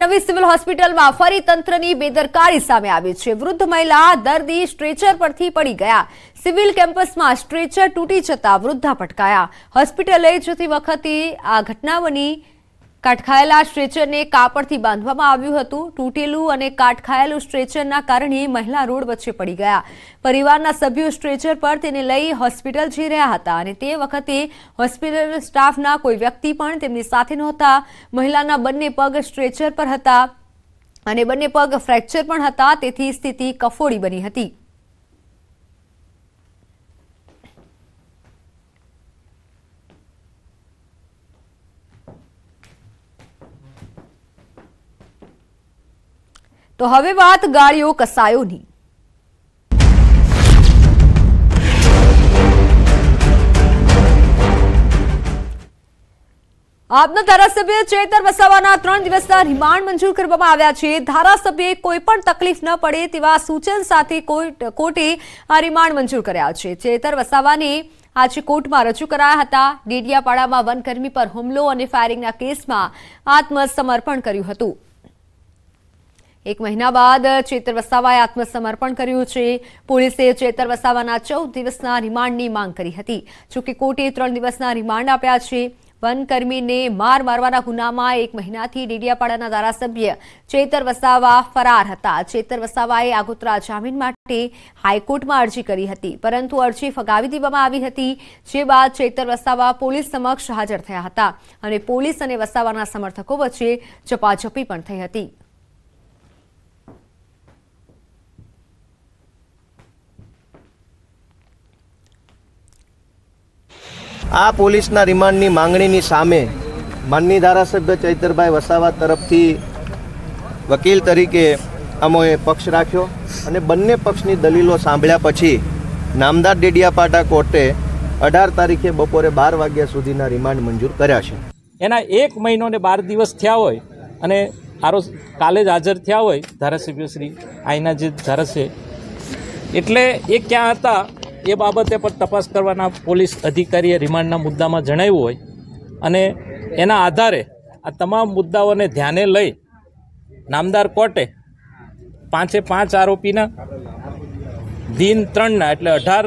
નવી સિવિલ હોસ્પિટલમાં ફરી તંત્રની બેદરકારી સામે આવી છે. વૃદ્ધ મહિલા દર્દી સ્ટ્રેચર પરથી પડી ગયા. સિવિલ કેમ્પસમાં સ્ટ્રેચર તૂટી જતા વૃદ્ધા પટકાયા હોસ્પિટલ જતી વખતે આ ઘટના બની કાટખાયેલા સ્ટ્રેચરને કાપડથી બાંધવામાં આવ્યું હતું. તૂટેલું અને કાટખાયેલું સ્ટ્રેચરના કારણે મહિલા રોડ વચ્ચે પડી ગયા. પરિવારના સભ્યો સ્ટ્રેચર પર તેને લઈ હોસ્પિટલ જઈ રહ્યા હતા અને તે વખતે હોસ્પિટલ સ્ટાફના કોઈ વ્યક્તિ પણ તેમની સાથે નહોતા. મહિલાના બંને પગ સ્ટ્રેચર પર હતા અને બંને પગ ફ્રેક્ચર પણ હતા. તેથી સ્થિતિ કફોડી બની હતી. તો હવે વાત ગાળીઓ કસાયોની. આપના ધારાસભ્ય ચેતર વસાવાના ત્રણ દિવસના રિમાન્ડ મંજૂર કરવામાં આવ્યા છે. ધારાસભ્યે કોઈ પણ તકલીફ ન પડે તેવા સૂચન સાથે કોર્ટે આ રિમાન્ડ મંજૂર કર્યા છે. ચેતર વસાવાને આજે કોર્ટમાં રજૂ કરાયા હતા. ડેડિયાપાડામાં વનકર્મી પર હુમલો અને ફાયરિંગના કેસમાં આત્મસમર્પણ કર્યું હતું. એક મહિના બાદ ચેતર વસાવાએ આત્મસમર્પણ કર્યું છે. પોલીસે ચેતર વસાવાના ચૌદ દિવસના રિમાન્ડની માંગ કરી હતી. જોકે કોર્ટે ત્રણ દિવસના રિમાન્ડ આપ્યા છે. વનકર્મીને માર મારવાના ગુનામાં એક મહિનાથી ડેડિયાપાડાના ધારાસભ્ય ચેતર વસાવા ફરાર હતા. ચેતર વસાવાએ આગોતરા જામીન માટે હાઈકોર્ટમાં અરજી કરી હતી, પરંતુ અરજી ફગાવી દેવામાં આવી હતી, જે બાદ ચેતર વસાવા પોલીસ સમક્ષ હાજર થયા હતા અને પોલીસ અને વસાવાના સમર્થકો વચ્ચે ઝપાઝપી પણ થઈ હતી. આ પોલીસના રિમાન્ડની માંગણીની સામે માનની ધારાસભ્ય ચૈતરભાઈ વસાવા તરફથી વકીલ તરીકે અમોએ પક્ષ રાખ્યો અને બંને પક્ષની દલીલો સાંભળ્યા પછી નામદાર ડેડિયાપાટા કોર્ટે અઢાર તારીખે બપોરે બાર વાગ્યા સુધીના રિમાન્ડ મંજૂર કર્યા છે. એના એક મહિનો ને બાર દિવસ થયા હોય અને આરો કાલે જ હાજર થયા હોય ધારાસભ્યશ્રી આઈના જે ધારાસભ્ય. એટલે એ ક્યાં હતા એ બાબતે પણ તપાસ કરવાના પોલીસ અધિકારીએ રિમાન્ડના મુદ્દામાં જણાવ્યું હોય અને એના આધારે આ તમામ મુદ્દાઓને ધ્યાને લઈ નામદાર કોર્ટે પાંચે પાંચ આરોપીના દિન ત્રણના એટલે અઢાર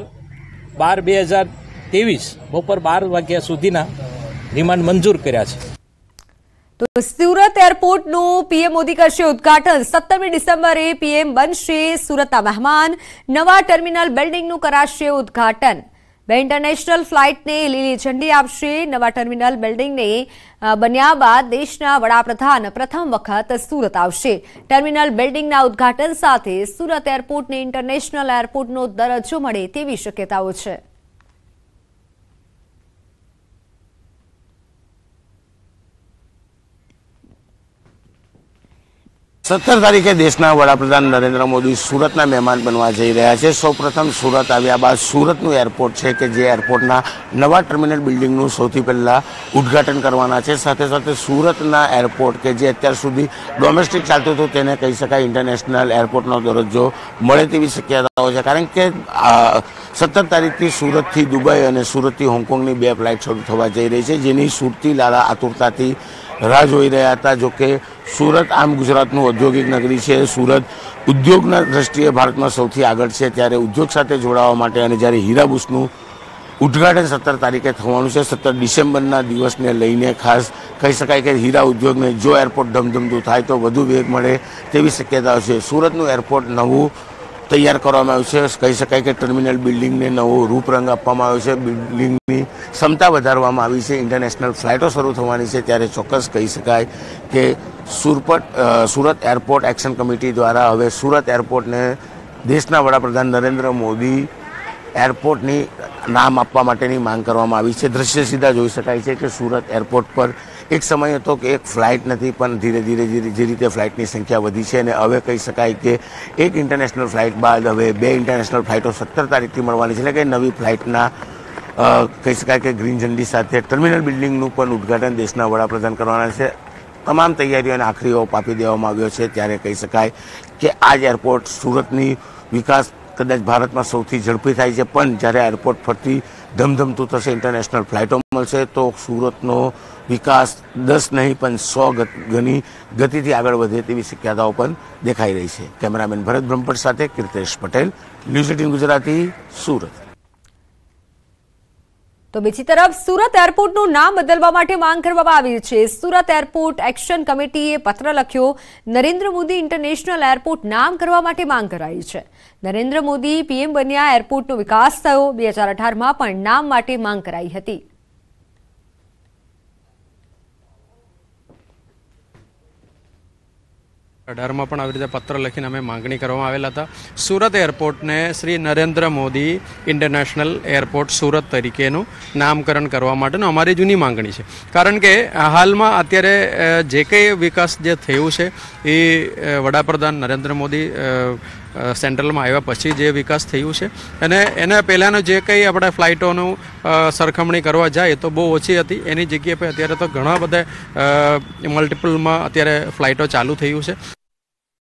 બાર બે હજાર ત્રેવીસ બપોર બાર વાગ્યા સુધીના રિમાન્ડ મંજૂર કર્યા છે. સુરત એરપોર્ટનું પીએમ મોદી કરશે ઉદઘાટન. સત્તરમી ડિસેમ્બરે પીએમ બનશે સુરતના મહેમાન. નવા ટર્મિનલ બિલ્ડિંગનું કરાશે ઉદ્ઘાટન. બે ઇન્ટરનેશનલ ફ્લાઇટને લીલી ઝંડી આપશે. નવા ટર્મિનલ બિલ્ડિંગને બન્યા બાદ દેશના વડાપ્રધાન પ્રથમ વખત સુરત આવશે. ટર્મિનલ બિલ્ડિંગના ઉદ્ઘાટન સાથે સુરત એરપોર્ટને ઇન્ટરનેશનલ એરપોર્ટનો દરજ્જો મળે તેવી શક્યતાઓ છે. સત્તર તારીખે દેશના વડાપ્રધાન નરેન્દ્ર મોદી સુરતના મહેમાન બનવા જઈ રહ્યા છે. સૌપ્રથમ સુરત આવ્યા બાદ સુરતનું એરપોર્ટ છે કે જે એરપોર્ટના નવા ટર્મિનલ બિલ્ડિંગનું સૌથી પહેલાં ઉદ્ઘાટન કરવાના છે. સાથે સાથે સુરતના એરપોર્ટ કે જે અત્યાર સુધી ડોમેસ્ટિક ચાલતું હતું તેને કહી શકાય ઇન્ટરનેશનલ એરપોર્ટનો દરજ્જો મળે તેવી શક્યતાઓ છે. કારણ કે સત્તર તારીખથી સુરતથી દુબઈ અને સુરતથી હોંગકોંગની બે ફ્લાઇટ શરૂ થવા જઈ રહી છે, જેની સુરતી લાલા આતુરતાથી રાહ જોઈ રહ્યા હતા જોકે સુરત આમ ગુજરાતનું ઔદ્યોગિક નગરી છે. સુરત ઉદ્યોગના દ્રષ્ટિએ ભારતમાં સૌથી આગળ છે. ત્યારે ઉદ્યોગ સાથે જોડાવા માટે અને જ્યારે હીરાબુસનું ઉદ્ઘાટન સત્તર તારીખે થવાનું છે, સત્તર ડિસેમ્બરના દિવસને લઈને ખાસ કહી શકાય કે હીરા ઉદ્યોગને જો એરપોર્ટ ધમધમતું થાય તો વધુ વેગ મળે તેવી શક્યતાઓ છે. સુરતનું એરપોર્ટ નવું તૈયાર કરવામાં આવ્યું છે. કહી શકાય કે ટર્મિનલ બિલ્ડિંગને નવો રૂપરંગ આપવામાં આવ્યો છે. બિલ્ડિંગની ક્ષમતા વધારવામાં આવી છે. ઇન્ટરનેશનલ ફ્લાઇટો શરૂ થવાની છે. ત્યારે ચોક્કસ કહી શકાય કે સુરપટ સુરત એરપોર્ટ એક્શન કમિટી દ્વારા હવે સુરત એરપોર્ટને દેશના વડાપ્રધાન નરેન્દ્ર મોદી એરપોર્ટની નામ આપવા માટેની માંગ કરવામાં આવી છે. દ્રશ્ય સીધા જોઈ શકાય છે કે સુરત એરપોર્ટ પર એક સમય હતો કે એક ફ્લાઇટ નથી, પણ ધીરે ધીરે ધીરે જે રીતે ફ્લાઇટની સંખ્યા વધી છે અને હવે કહી શકાય કે એક ઇન્ટરનેશનલ ફ્લાઇટ બાદ હવે બે ઇન્ટરનેશનલ ફ્લાઇટો સત્તર તારીખથી મળવાની છે. એટલે કે નવી ફ્લાઇટના કહી શકાય કે ગ્રીન ઝંડી સાથે ટર્મિનલ બિલ્ડિંગનું પણ ઉદ્ઘાટન દેશના વડાપ્રધાન કરવાના છે. તમામ તૈયારીઓ અને આખરી ઓપ આપી દેવામાં આવ્યો છે. ત્યારે કહી શકાય કે આ જ એરપોર્ટ સુરતની વિકાસ કદાચ ભારતમાં સૌથી ઝડપી થાય છે. પણ જ્યારે એરપોર્ટ ફરતી ધમધમતું થશે ઇન્ટરનેશનલ ફ્લાઇટો મળશે તો સુરતનો વિકાસ દસ નહીં, પણ સો ગણી ગતિથી આગળ વધે તેવી શક્યતાઓ પણ દેખાઈ રહી છે. કેમેરામેન ભરત બ્રહ્મભટ્ટ સાથે કીર્તેશ પટેલ, ન્યૂઝ એટીન ગુજરાતી, સુરત. તો બીજી તરફ સુરત એરપોર્ટનું નામ બદલવા માટે માંગ કરવામાં આવી છે. સુરત એરપોર્ટ એક્શન કમિટીએ પત્ર લખ્યો, નરેન્દ્ર મોદી ઇન્ટરનેશનલ એરપોર્ટ નામ કરવા માટે માંગ કરાઈ છે. નરેન્દ્ર મોદી પીએમ બન્યા, એરપોર્ટનો વિકાસ થયો. બે હજાર અઢારમાં પણ નામ માટે માંગ કરાઈ હતી. અઢારમાં પણ આવી રીતે પત્ર લખીને અમે માંગણી કરવામાં આવેલા હતા. સુરત એરપોર્ટને શ્રી નરેન્દ્ર મોદી ઇન્ટરનેશનલ એરપોર્ટ સુરત તરીકેનું નામકરણ કરવા માટેનું અમારી જૂની માંગણી છે. કારણ કે હાલમાં અત્યારે જે કંઈ વિકાસ જે થયું છે, એ વડાપ્રધાન નરેન્દ્ર મોદી સેન્ટ્રલમાં આવ્યા પછી જે વિકાસ થયું છે. અને એના પહેલાંનું જે કંઈ આપણે ફ્લાઇટોનું સરખામણી કરવા જાય તો બહુ ઓછી હતી. એની જગ્યાએ અત્યારે તો ઘણા બધા મલ્ટિપલમાં અત્યારે ફ્લાઇટો ચાલુ થયું છે.